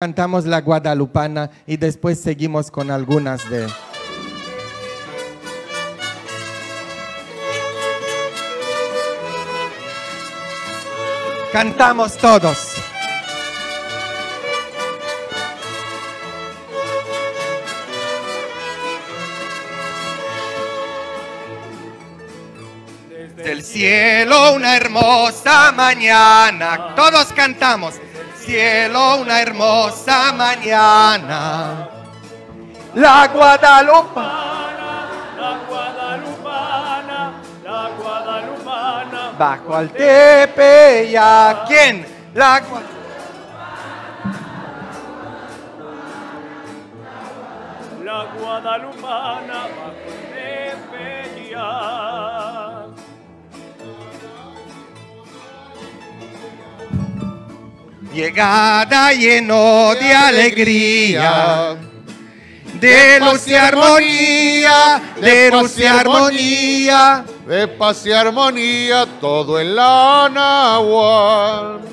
Cantamos la guadalupana y después seguimos con algunas de... Cantamos todos. Desde el cielo una hermosa mañana. Todos cantamos. Cielo una hermosa mañana. La Guadalupana, la Guadalupana, la Guadalupana. Bajo al Tepeyac. ¿Quién? La Guadalupana. La Guadalupana bajo el Tepeyac. Llegada lleno de alegría, de luz y armonía, de luz y armonía, de paz y armonía, todo el náhuatl.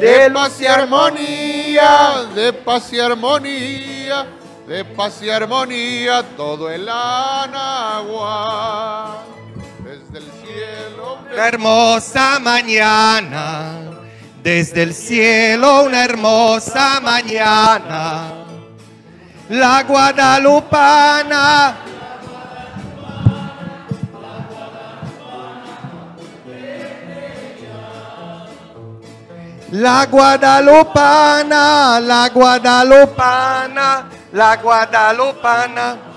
De paz y armonía, de paz y armonía, de paz y armonía, todo el náhuatl. Desde el cielo, una hermosa mañana, desde el cielo una hermosa mañana, la guadalupana. La guadalupana, la guadalupana, la guadalupana. La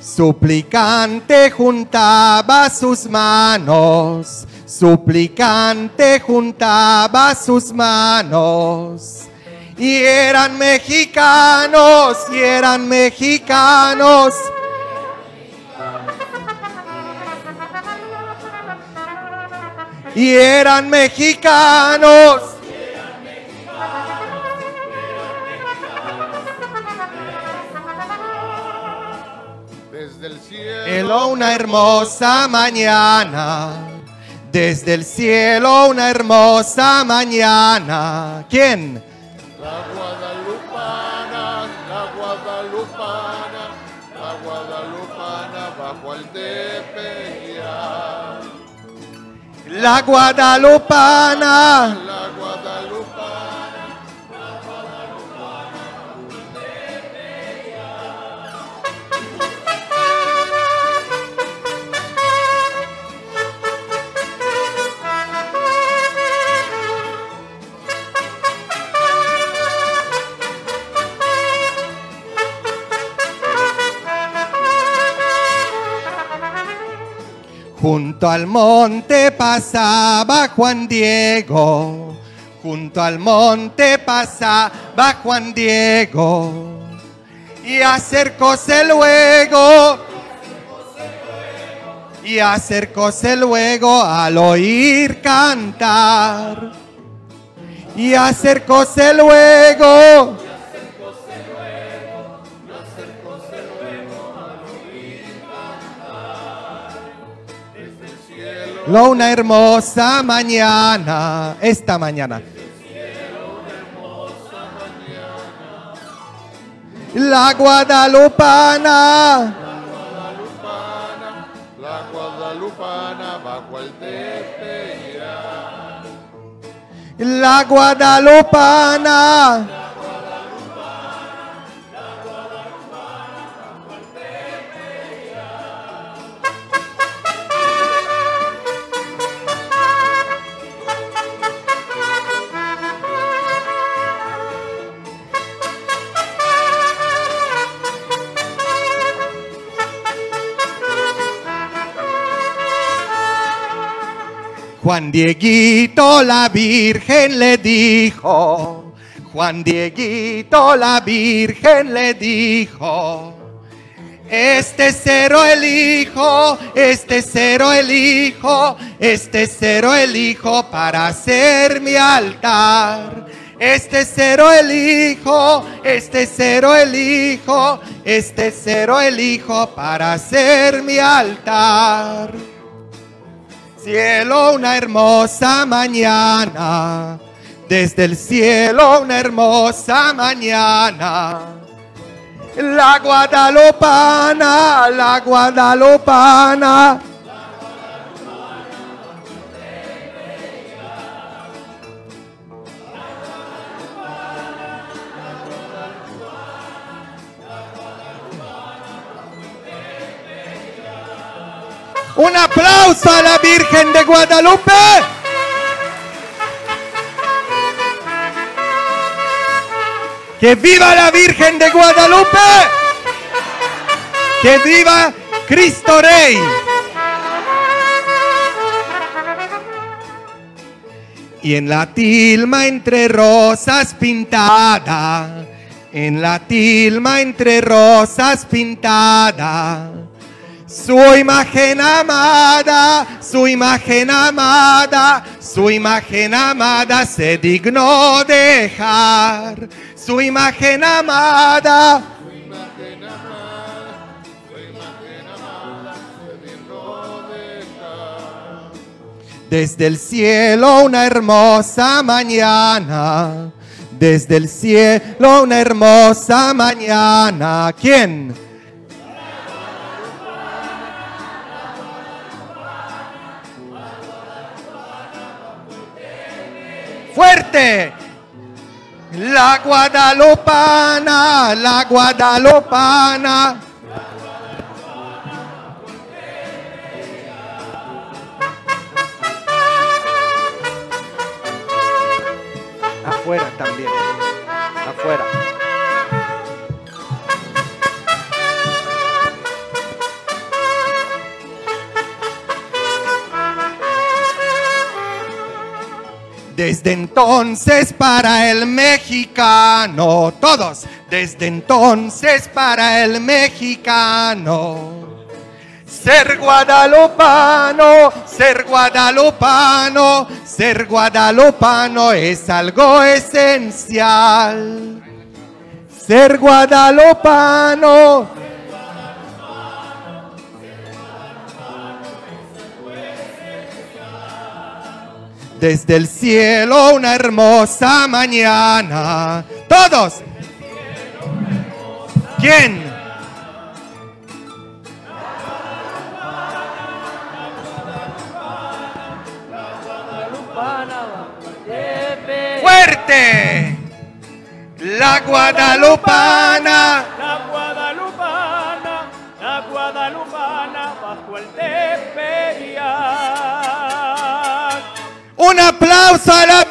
Suplicante juntaba sus manos, suplicante juntaba sus manos. Y eran mexicanos, y eran mexicanos. Y eran mexicanos. desde el cielo. una hermosa mañana. Desde el cielo una hermosa mañana. ¿Quién? La Guadalupana, la Guadalupana, la Guadalupana bajo el Tepeyac. La Guadalupana. Junto al monte pasaba Juan Diego. Junto al monte pasaba Juan Diego. Y acercóse luego. Y acercóse luego al oír cantar. Y acercóse luego. Lo una hermosa mañana, esta mañana. La Guadalupana, La Guadalupana bajo el Tepeyac. la Guadalupana. Juan Dieguito la Virgen le dijo, Juan Dieguito la Virgen le dijo, Este cero elijo, este cero elijo, este cero elijo para hacer mi altar. Este cero elijo, este cero elijo, este cero elijo para hacer mi altar. Cielo, una hermosa mañana, desde el cielo una hermosa mañana. La guadalupana, la guadalupana. Un aplauso a la Virgen de Guadalupe. Que viva la Virgen de Guadalupe. Que viva Cristo Rey. Y en la tilma entre rosas pintada, en la tilma entre rosas pintada, su imagen amada, su imagen amada, su imagen amada se dignó dejar. Su imagen amada, desde el cielo una hermosa mañana. Desde el cielo una hermosa mañana. ¿Quién? Fuerte. La guadalupana, la guadalupana. Afuera también. Afuera. Desde entonces para el mexicano, todos, desde entonces para el mexicano. Ser guadalupano, ser guadalupano, ser guadalupano es algo esencial. Ser guadalupano. Desde el cielo una hermosa mañana. Todos. ¿Quién? Fuerte. La guadalupana. Aplauso a la